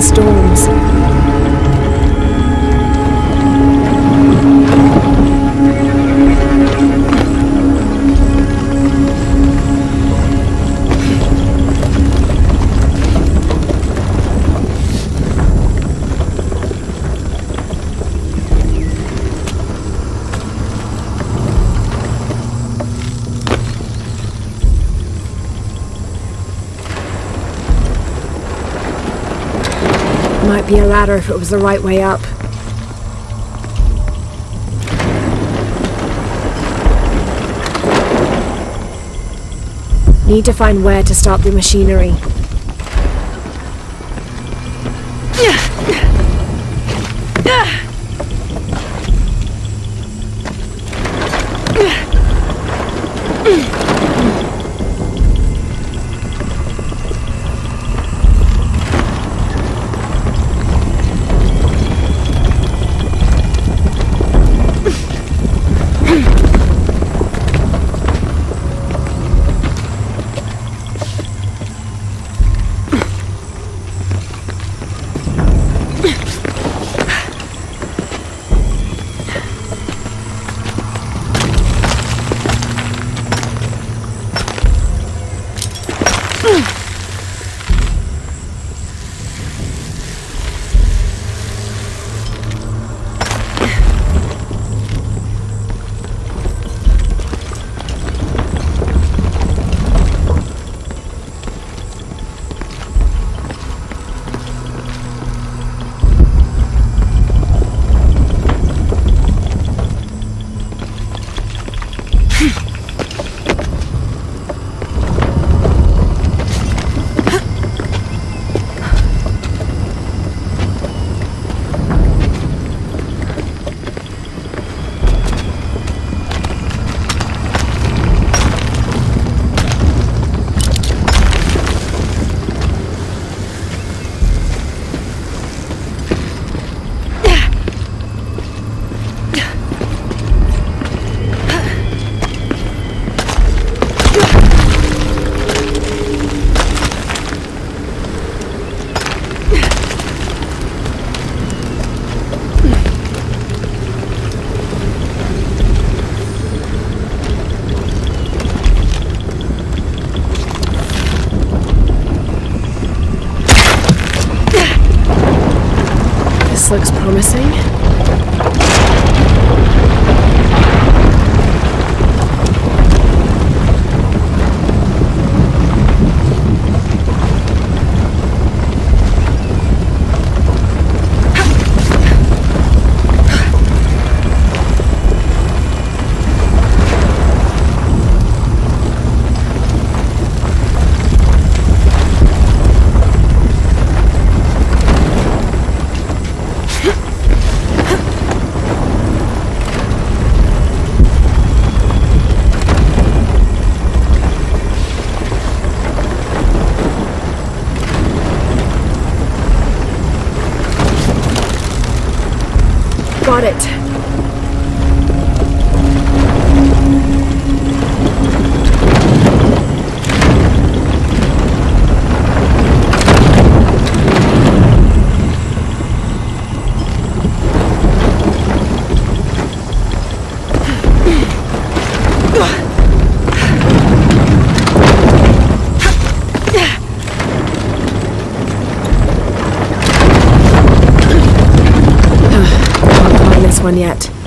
storms. Ladder if it was the right way up. Need to find where to start the machinery. Got it. One yet.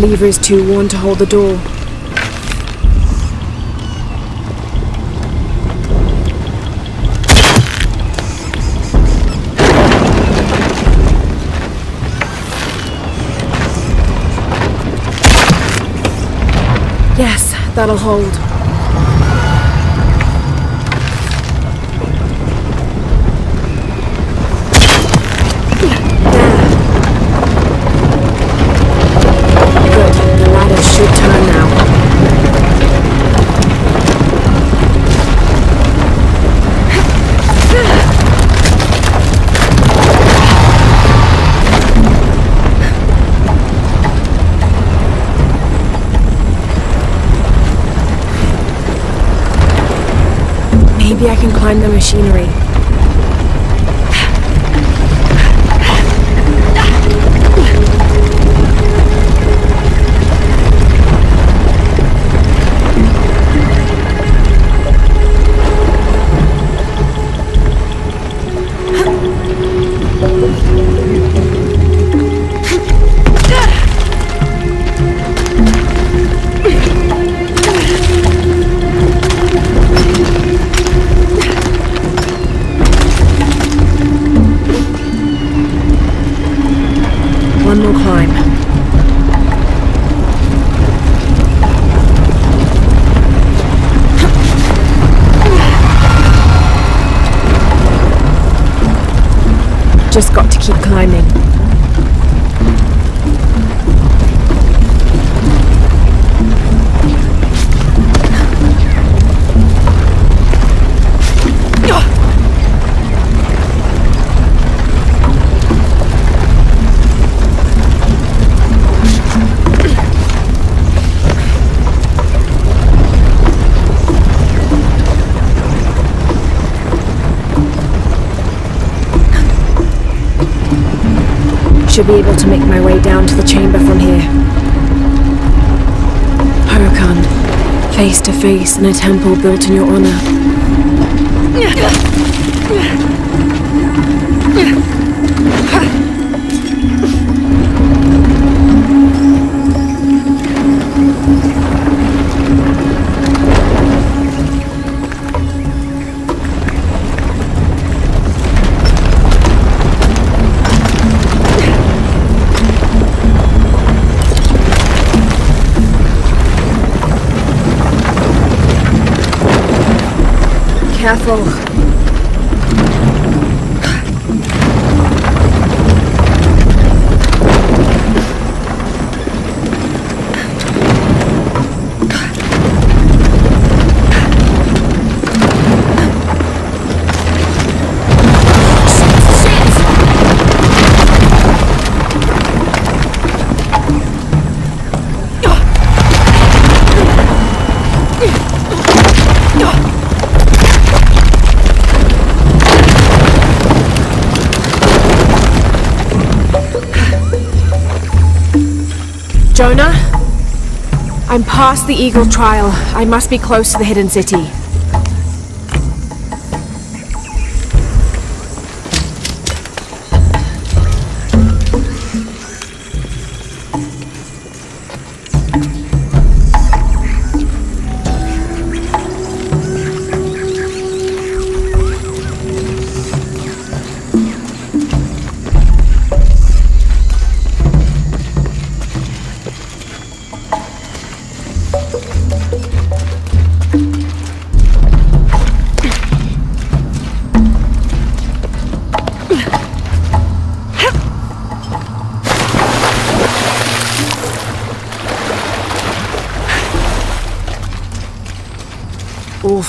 The lever is too worn to hold the door. Yes, that'll hold. Maybe I can climb the machinery. Should be able to make my way down to the chamber from here. Hurakan, face to face in a temple built in your honor. Careful. Jonah? I'm past the Eagle trial. I must be close to the hidden city.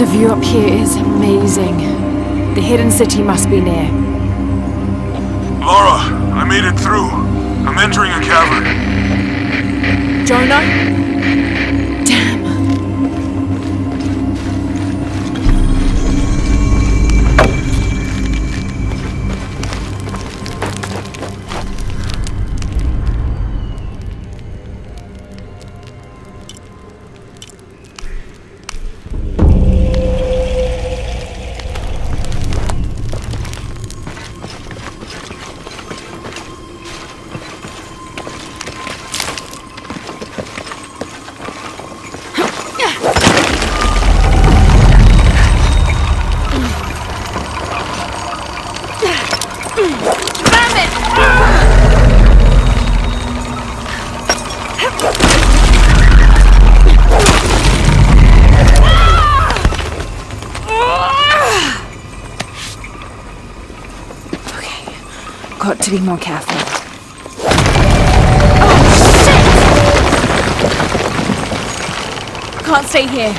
The view up here is amazing. The hidden city must be near. Lara, I made it through. I'm entering a cavern. Jonah? To be more careful. Oh shit! Can't stay here.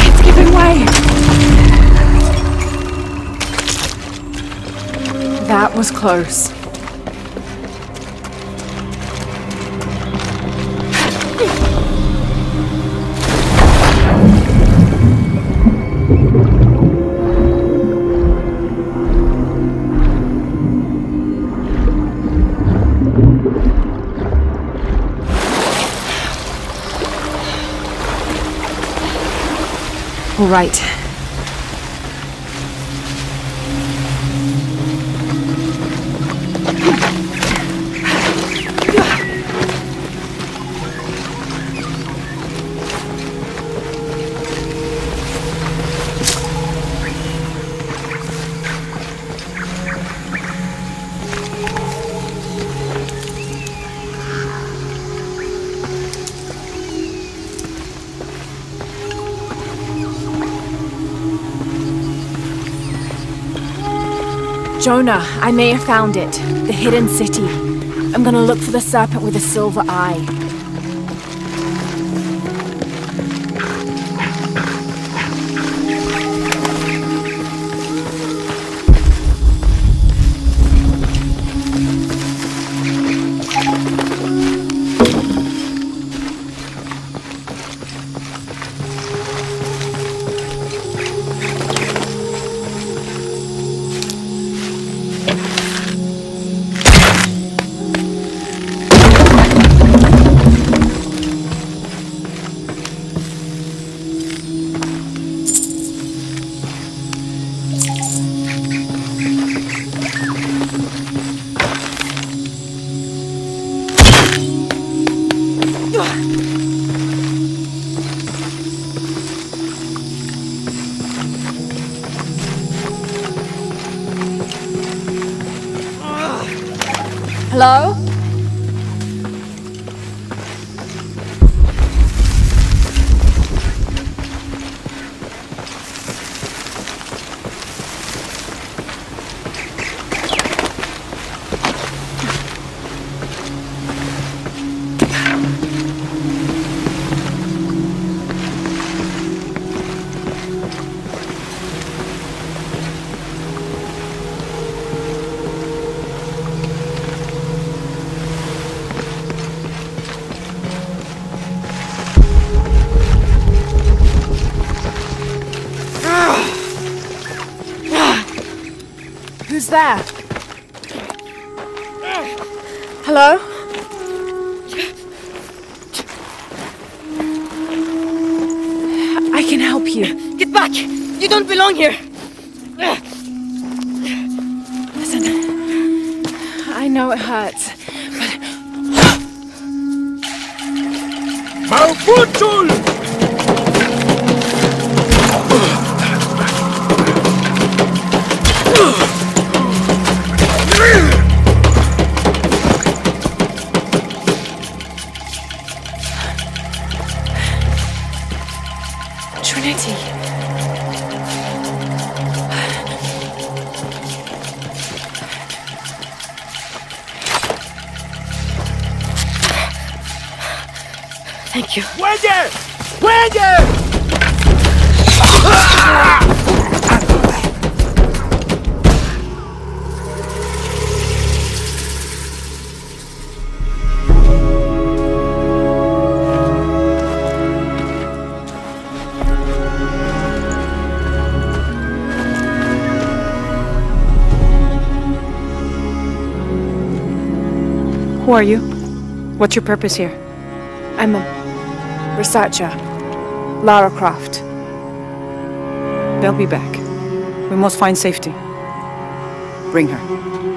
It's giving way. That was close. Right. Jonah, I may have found it. The hidden city. I'm gonna look for the serpent with a silver eye. Who's there? Hello? I can help you. Get back! You don't belong here! Listen, I know it hurts, but Malfutul! Who are you? What's your purpose here? I'm a researcher. Lara Croft. They'll be back. We must find safety. Bring her.